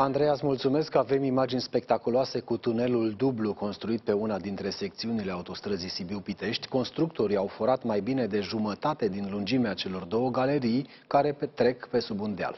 Andreea, îți mulțumesc că avem imagini spectaculoase cu tunelul dublu construit pe una dintre secțiunile autostrăzii Sibiu-Pitești. Constructorii au forat mai bine de jumătate din lungimea celor două galerii care trec pe sub un deal.